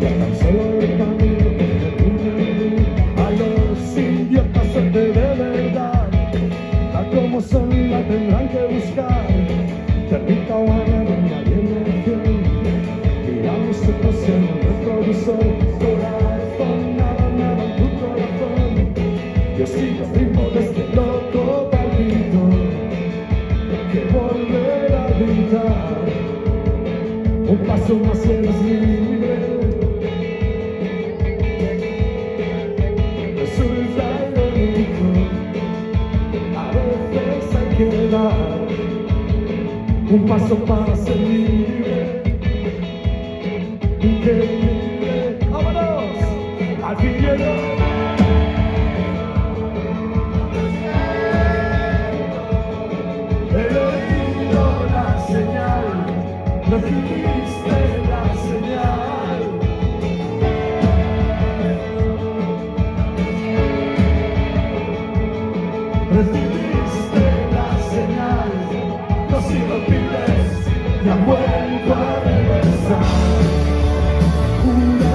Tan solo el camino que te piden, a los indios pasarte de verdad, a como son la tendrán que buscar, de rica o ana doña Viena y a nosotros en un reprovisor, tocar, pon la banana en tu corazón, y a los indios de este loco tardito, que volver a brindar, un paso más sencillo. un paso para ser libre. libre. ¡Vámonos! Al fin llegó. El oído, la señal, recibiste. me ha vuelto a regresar. Una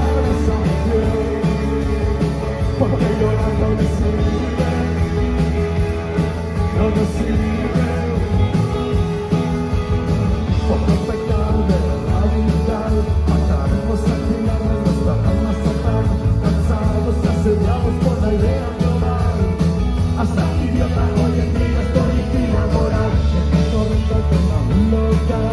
porque llorando me siento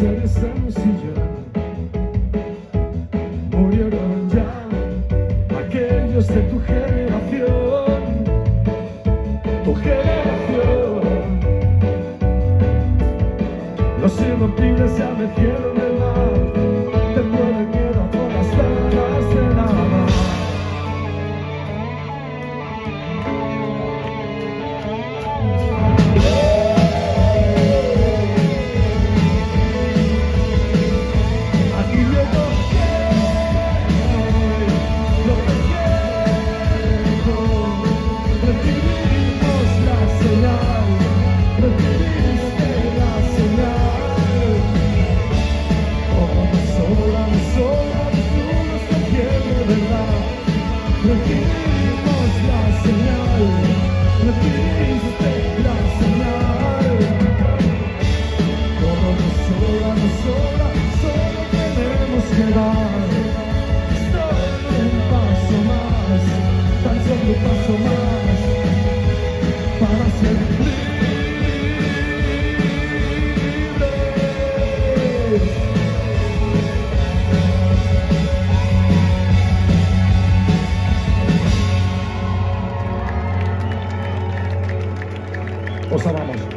ser estamos y murieron ya aquellos de tu generación tu generación. Los inmortales ya me gonna be Saramago.